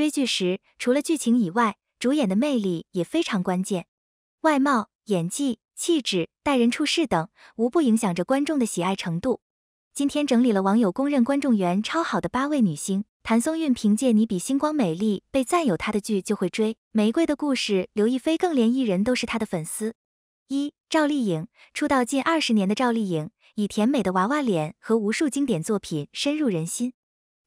追剧时，除了剧情以外，主演的魅力也非常关键。外貌、演技、气质、待人处事等，无不影响着观众的喜爱程度。今天整理了网友公认观众缘超好的八位女星。谭松韵凭借《你比星光美丽》被赞有她的剧就会追。《玫瑰的故事》，刘亦菲更连艺人都是她的粉丝。一赵丽颖出道近二十年的赵丽颖，以甜美的娃娃脸和无数经典作品深入人心。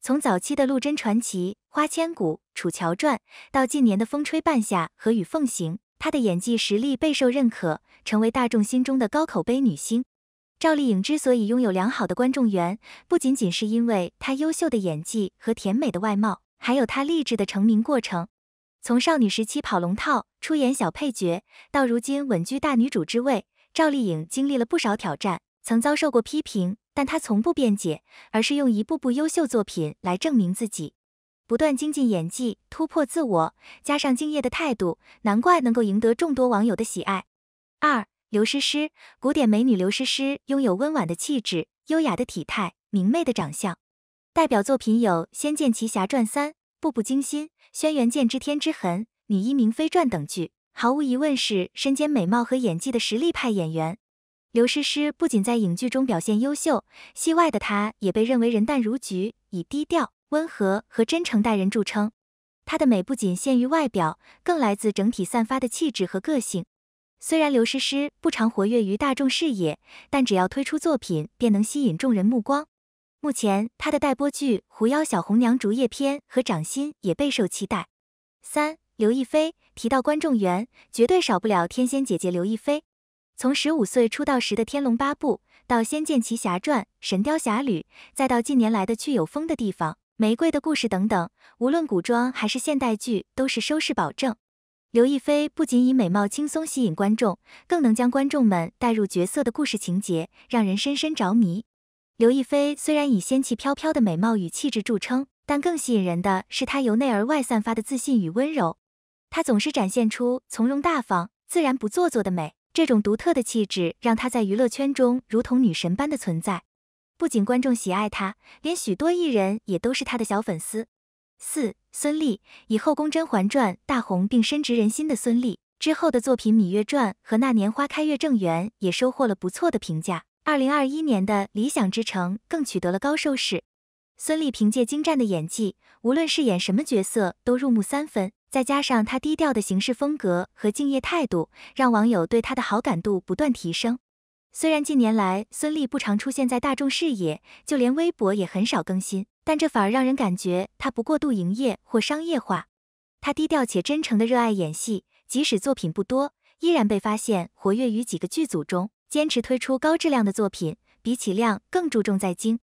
从早期的《陆贞传奇》《花千骨》《楚乔传》，到近年的《风吹半夏》和《与凤行》，她的演技实力备受认可，成为大众心中的高口碑女星。赵丽颖之所以拥有良好的观众缘，不仅仅是因为她优秀的演技和甜美的外貌，还有她励志的成名过程。从少女时期跑龙套、出演小配角，到如今稳居大女主之位，赵丽颖经历了不少挑战，曾遭受过批评，但她从不辩解，而是用一部部优秀作品来证明自己，不断精进演技，突破自我，加上敬业的态度，难怪能够赢得众多网友的喜爱。二刘诗诗，古典美女刘诗诗拥有温婉的气质、优雅的体态、明媚的长相，代表作品有《仙剑奇侠传三》《步步惊心》《轩辕剑之天之痕》《女医明妃传》等剧，毫无疑问是身兼美貌和演技的实力派演员。刘诗诗不仅在影剧中表现优秀，戏外的她也被认为人淡如菊，以低调、温和和真诚待人著称。她的美不仅限于外表，更来自整体散发的气质和个性。虽然刘诗诗不常活跃于大众视野，但只要推出作品，便能吸引众人目光。目前，她的待播剧《狐妖小红娘》竹叶篇和掌心也备受期待。三、刘亦菲提到观众缘，绝对少不了天仙姐姐刘亦菲。从十五岁出道时的《天龙八部》，到《仙剑奇侠传》《神雕侠侣》，再到近年来的《去有风的地方》《玫瑰的故事》等等，无论古装还是现代剧，都是收视保证。刘亦菲不仅以美貌轻松吸引观众，更能将观众们带入角色的故事情节，让人深深着迷。刘亦菲虽然以仙气飘飘的美貌与气质著称，但更吸引人的是她由内而外散发的自信与温柔。她总是展现出从容大方、自然不做作的美，这种独特的气质让她在娱乐圈中如同女神般的存在。不仅观众喜爱她，连许多艺人也都是她的小粉丝。四孙俪以《后宫甄嬛传》大红并深植人心的孙俪，之后的作品《芈月传》和《那年花开月正圆》也收获了不错的评价。二零二一年的《理想之城》更取得了高收视。孙俪凭借精湛的演技，无论饰演什么角色都入木三分，再加上他低调的行事风格和敬业态度，让网友对他的好感度不断提升。虽然近年来孙俪不常出现在大众视野，就连微博也很少更新。但这反而让人感觉他不过度营业或商业化，他低调且真诚的热爱演戏，即使作品不多，依然被发现活跃于几个剧组中，坚持推出高质量的作品，比起量更注重在精。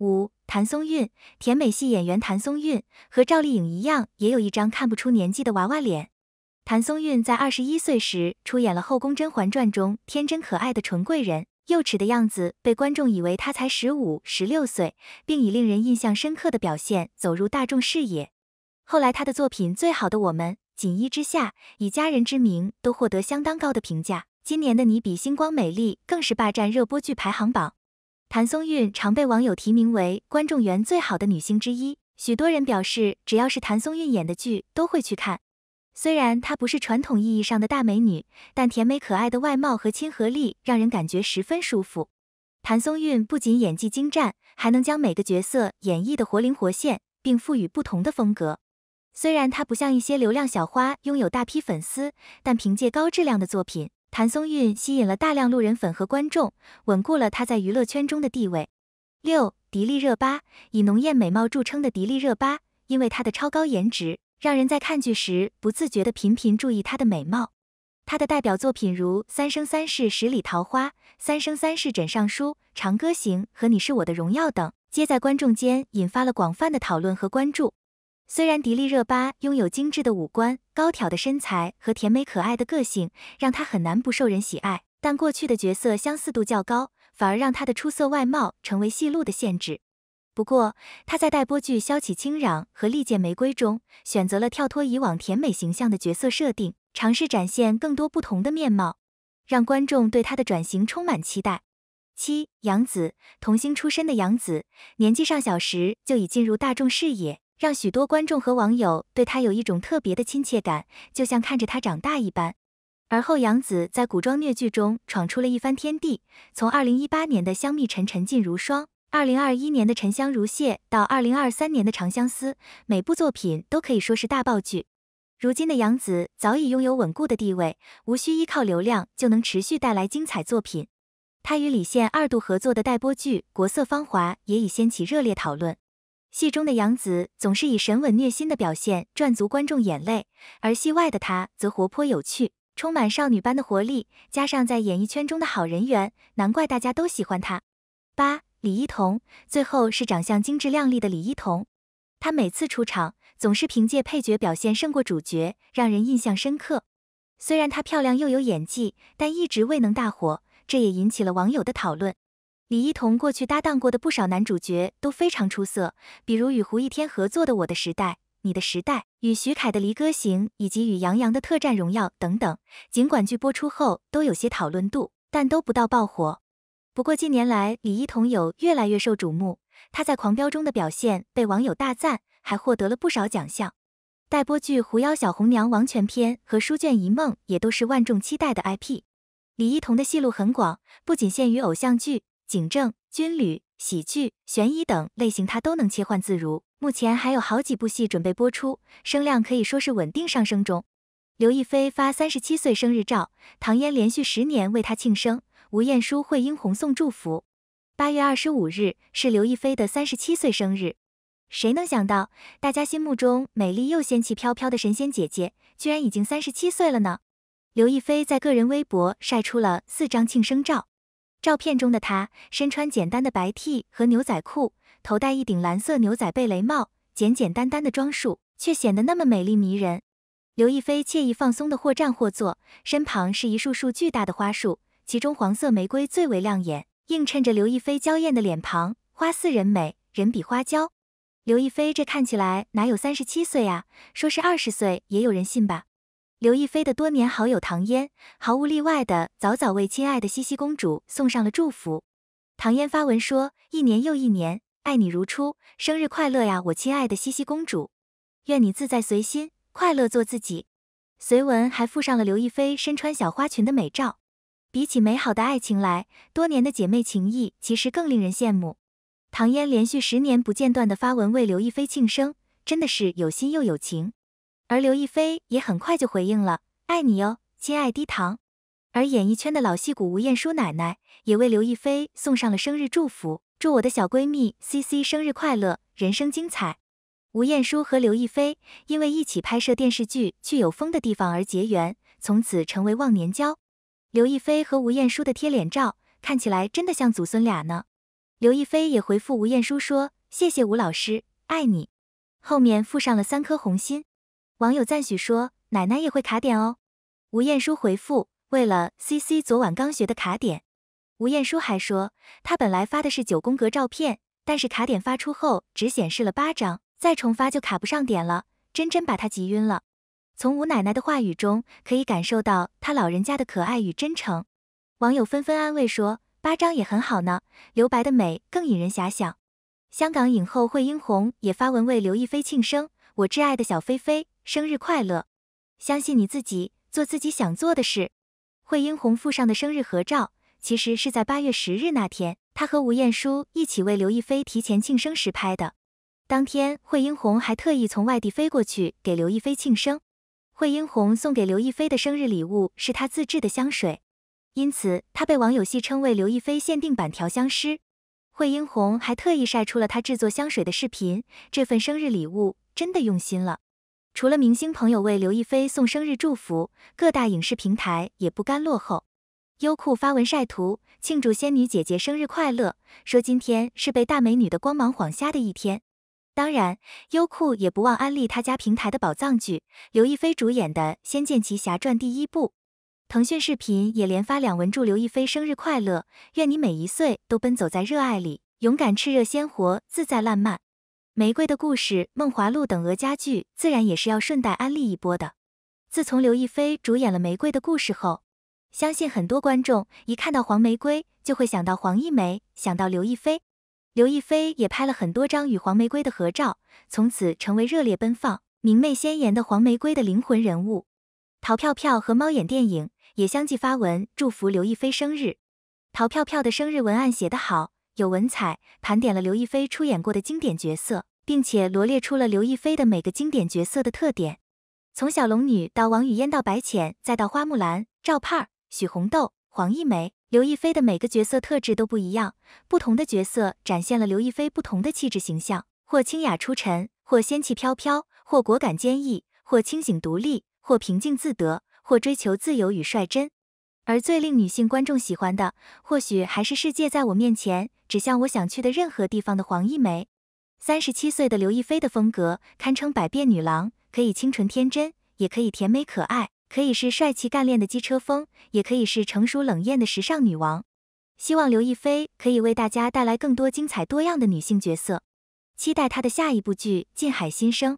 五谭松韵，甜美系演员谭松韵和赵丽颖一样，也有一张看不出年纪的娃娃脸。谭松韵在二十一岁时出演了《后宫甄嬛传》中天真可爱的纯贵人。幼齿的样子被观众以为她才十五、十六岁，并以令人印象深刻的表现走入大众视野。后来，她的作品《最好的我们》《锦衣之下》以家人之名都获得相当高的评价。今年的《你比星光美丽》更是霸占热播剧排行榜。谭松韵常被网友提名为观众缘最好的女星之一，许多人表示，只要是谭松韵演的剧都会去看。虽然她不是传统意义上的大美女，但甜美可爱的外貌和亲和力让人感觉十分舒服。谭松韵不仅演技精湛，还能将每个角色演绎的活灵活现，并赋予不同的风格。虽然她不像一些流量小花拥有大批粉丝，但凭借高质量的作品，谭松韵吸引了大量路人粉和观众，稳固了她在娱乐圈中的地位。六，迪丽热巴以浓艳美貌著称的迪丽热巴，因为她的超高颜值。让人在看剧时不自觉地频频注意她的美貌。她的代表作品如《三生三世十里桃花》《三生三世枕上书》《长歌行》和《你是我的荣耀》等，皆在观众间引发了广泛的讨论和关注。虽然迪丽热巴拥有精致的五官、高挑的身材和甜美可爱的个性，让她很难不受人喜爱，但过去的角色相似度较高，反而让她的出色外貌成为戏路的限制。不过，她在待播剧《萧启清壤》和《利剑玫瑰》中，选择了跳脱以往甜美形象的角色设定，尝试展现更多不同的面貌，让观众对她的转型充满期待。七杨紫，童星出身的杨紫，年纪尚小时就已进入大众视野，让许多观众和网友对他有一种特别的亲切感，就像看着他长大一般。而后，杨紫在古装虐剧中闯出了一番天地，从2018年的《香蜜沉沉烬如霜》，2021年的《沉香如屑》，到2023年的《长相思》，每部作品都可以说是大爆剧。如今的杨紫早已拥有稳固的地位，无需依靠流量就能持续带来精彩作品。她与李现二度合作的待播剧《国色芳华》也已掀起热烈讨论。戏中的杨紫总是以神稳虐心的表现赚足观众眼泪，而戏外的她则活泼有趣。充满少女般的活力，加上在演艺圈中的好人缘，难怪大家都喜欢她。八李一桐，最后是长相精致靓丽的李一桐。她每次出场总是凭借配角表现胜过主角，让人印象深刻。虽然她漂亮又有演技，但一直未能大火，这也引起了网友的讨论。李一桐过去搭档过的不少男主角都非常出色，比如与胡一天合作的《我的时代》。你的时代与徐凯的离歌行，以及与杨洋的特战荣耀等等，尽管剧播出后都有些讨论度，但都不到爆火。不过近年来，李一桐有越来越受瞩目，他在《狂飙》中的表现被网友大赞，还获得了不少奖项。待播剧《狐妖小红娘》王权篇和《书卷一梦》也都是万众期待的 IP。李一桐的戏路很广，不仅限于偶像剧、警政、军旅。喜剧、悬疑等类型，他都能切换自如。目前还有好几部戏准备播出，声量可以说是稳定上升中。刘亦菲发三十七岁生日照，唐嫣连续十年为她庆生，吴彦姝、惠英红送祝福。八月二十五日是刘亦菲的三十七岁生日，谁能想到，大家心目中美丽又仙气飘飘的神仙姐姐，居然已经三十七岁了呢？刘亦菲在个人微博晒出了四张庆生照。照片中的她身穿简单的白 T 和牛仔裤，头戴一顶蓝色牛仔贝雷帽，简简单单的装束却显得那么美丽迷人。刘亦菲惬意放松的或站或坐，身旁是一束束巨大的花束，其中黄色玫瑰最为亮眼，映衬着刘亦菲娇艳的脸庞。花似人美，人比花娇。刘亦菲这看起来哪有三十七岁呀？说是二十岁也有人信吧？刘亦菲的多年好友唐嫣，毫无例外的早早为亲爱的茜茜公主送上了祝福。唐嫣发文说：“一年又一年，爱你如初，生日快乐呀，我亲爱的茜茜公主，愿你自在随心，快乐做自己。”随文还附上了刘亦菲身穿小花裙的美照。比起美好的爱情来，多年的姐妹情谊其实更令人羡慕。唐嫣连续十年不间断的发文为刘亦菲庆生，真的是有心又有情。而刘亦菲也很快就回应了，爱你哟，亲爱低糖。而演艺圈的老戏骨吴彦姝奶奶也为刘亦菲送上了生日祝福，祝我的小闺蜜 C C 生日快乐，人生精彩。吴彦姝和刘亦菲因为一起拍摄电视剧《去有风的地方》而结缘，从此成为忘年交。刘亦菲和吴彦姝的贴脸照看起来真的像祖孙俩呢。刘亦菲也回复吴彦姝说：“谢谢吴老师，爱你。”后面附上了三颗红心。网友赞许说：“奶奶也会卡点哦。”吴彦姝回复：“为了 C C 昨晚刚学的卡点。”吴彦姝还说：“她本来发的是九宫格照片，但是卡点发出后只显示了八张，再重发就卡不上点了，真真把她急晕了。”从吴奶奶的话语中可以感受到她老人家的可爱与真诚。网友纷纷安慰说：“八张也很好呢，留白的美更引人遐想。”香港影后惠英红也发文为刘亦菲庆生：“我挚爱的小菲菲。”生日快乐！相信你自己，做自己想做的事。惠英红附上的生日合照，其实是在八月十日那天，她和吴彦姝一起为刘亦菲提前庆生时拍的。当天，惠英红还特意从外地飞过去给刘亦菲庆生。惠英红送给刘亦菲的生日礼物是她自制的香水，因此她被网友戏称为刘亦菲限定版调香师。惠英红还特意晒出了她制作香水的视频，这份生日礼物真的用心了。除了明星朋友为刘亦菲送生日祝福，各大影视平台也不甘落后。优酷发文晒图庆祝仙女姐姐生日快乐，说今天是被大美女的光芒晃瞎的一天。当然，优酷也不忘安利他家平台的宝藏剧刘亦菲主演的《仙剑奇侠传》第一部。腾讯视频也连发两文祝刘亦菲生日快乐，愿你每一岁都奔走在热爱里，勇敢炽热鲜活，自在烂漫。玫瑰的故事、梦华录等俄家剧，自然也是要顺带安利一波的。自从刘亦菲主演了《玫瑰的故事》后，相信很多观众一看到黄玫瑰就会想到黄一梅，想到刘亦菲。刘亦菲也拍了很多张与黄玫瑰的合照，从此成为热烈奔放、明媚鲜艳的黄玫瑰的灵魂人物。淘票票和猫眼电影也相继发文祝福刘亦菲生日。淘票票的生日文案写得好，有文采，盘点了刘亦菲出演过的经典角色，并且罗列出了刘亦菲的每个经典角色的特点。从小龙女到王语嫣到白浅，再到花木兰、赵盼儿、许红豆、黄一梅。刘亦菲的每个角色特质都不一样，不同的角色展现了刘亦菲不同的气质形象，或清雅出尘，或仙气飘飘，或果敢坚毅，或清醒独立，或平静自得，或追求自由与率真。而最令女性观众喜欢的，或许还是世界在我面前，指向我想去的任何地方的黄一梅。三十七岁的刘亦菲的风格堪称百变女郎，可以清纯天真，也可以甜美可爱。可以是帅气干练的机车风，也可以是成熟冷艳的时尚女王。希望刘亦菲可以为大家带来更多精彩多样的女性角色，期待她的下一部剧《近海新生》。